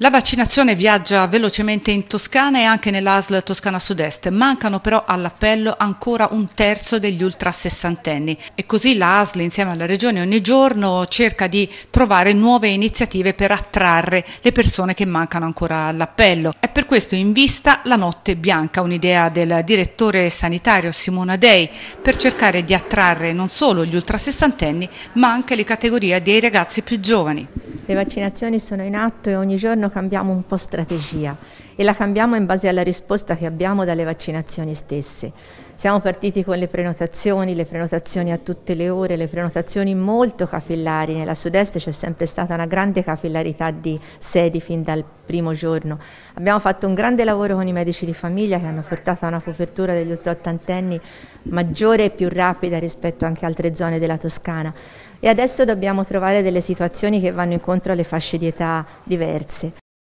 La vaccinazione viaggia velocemente in Toscana e anche nell'ASL Toscana Sud-Est, mancano però all'appello ancora un terzo degli ultra sessantenni e così la ASL insieme alla Regione ogni giorno cerca di trovare nuove iniziative per attrarre le persone che mancano ancora all'appello. È per questo in vista la Notte Bianca, un'idea del direttore sanitario Simona Dei per cercare di attrarre non solo gli ultra sessantenni ma anche le categorie dei ragazzi più giovani. Le vaccinazioni sono in atto e ogni giorno cambiamo un po' strategia e la cambiamo in base alla risposta che abbiamo dalle vaccinazioni stesse. Siamo partiti con le prenotazioni, le prenotazioni a tutte le ore, le prenotazioni molto capillari. Nella sud-est c'è sempre stata una grande capillarità di sedi fin dal primo giorno. Abbiamo fatto un grande lavoro con i medici di famiglia che hanno portato a una copertura degli ultra ottantenni maggiore e più rapida rispetto anche a altre zone della Toscana e adesso dobbiamo trovare delle situazioni che vanno incontro alle fasce di età diverse.